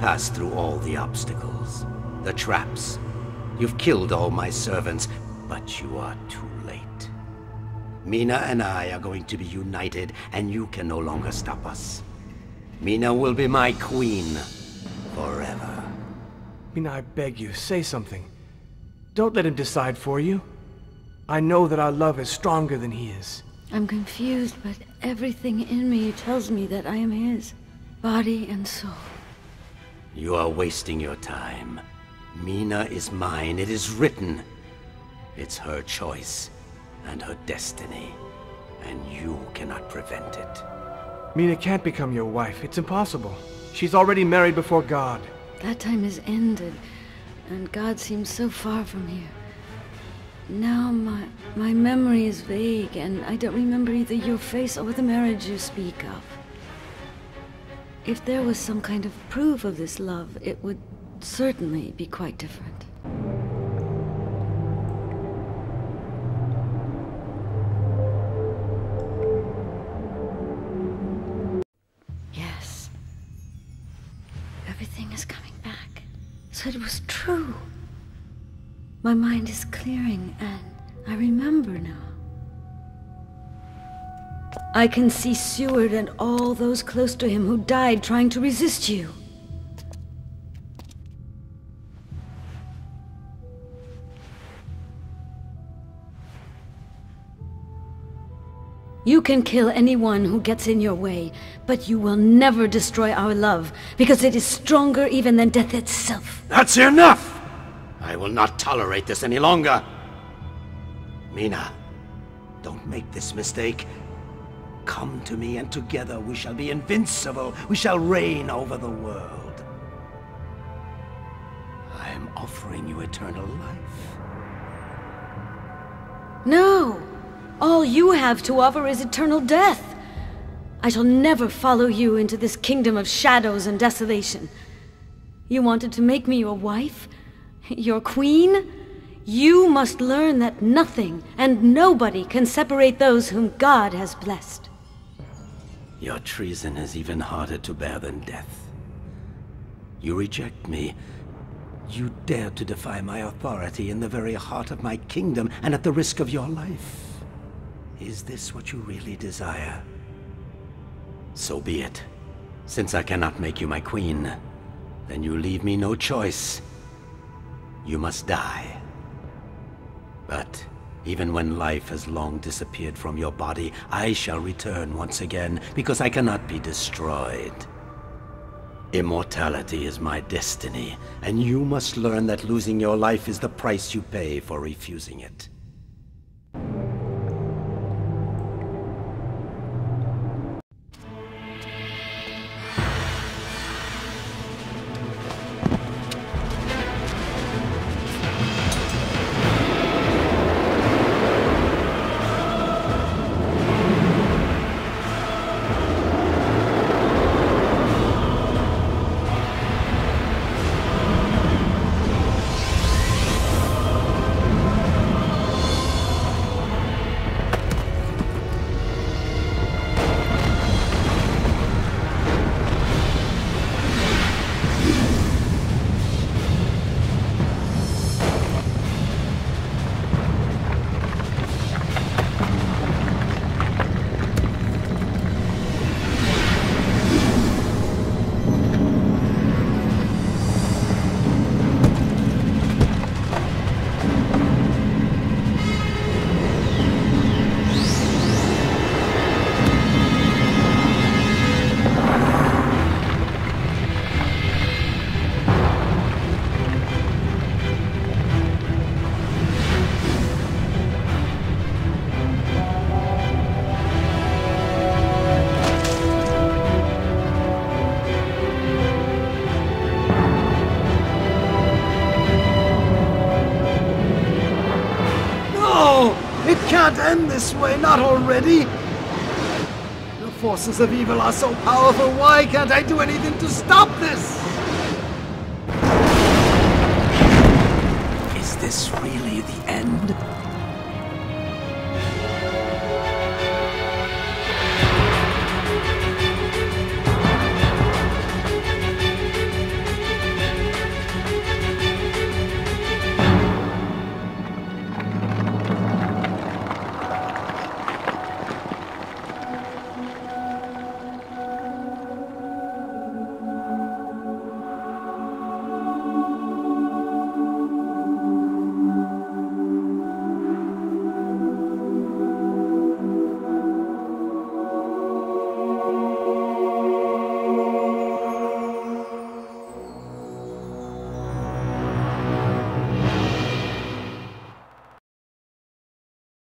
Passed through all the obstacles, the traps. You've killed all my servants, but you are too late. Mina and I are going to be united, and you can no longer stop us. Mina will be my queen forever. Mina, I beg you, say something. Don't let him decide for you. I know that our love is stronger than he is. I'm confused, but everything in me tells me that I am his. Body and soul. You are wasting your time. Mina is mine. It is written. It's her choice and her destiny. And you cannot prevent it. Mina can't become your wife. It's impossible. She's already married before God. That time has ended, and God seems so far from here. Now my my memory is vague, and I don't remember either your face or the marriage you speak of. If there was some kind of proof of this love, it would certainly be quite different. Yes. Everything is coming back. So it was true. My mind is clearing, and I remember now. I can see Seward and all those close to him who died trying to resist you. You can kill anyone who gets in your way, but you will never destroy our love, because it is stronger even than death itself. That's enough! I will not tolerate this any longer. Mina, don't make this mistake. Come to me and together we shall be invincible. We shall reign over the world. I am offering you eternal life. No! All you have to offer is eternal death. I shall never follow you into this kingdom of shadows and desolation. You wanted to make me your wife? Your queen? You must learn that nothing and nobody can separate those whom God has blessed. Your treason is even harder to bear than death. You reject me. You dare to defy my authority in the very heart of my kingdom and at the risk of your life. Is this what you really desire? So be it. Since I cannot make you my queen, then you leave me no choice. You must die. But even when life has long disappeared from your body, I shall return once again, because I cannot be destroyed. Immortality is my destiny, and you must learn that losing your life is the price you pay for refusing it. This way, not already! The forces of evil are so powerful, why can't I do anything to stop this? Is this really the end?